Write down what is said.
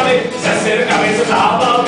sirkami, se sirkami, se závalkami,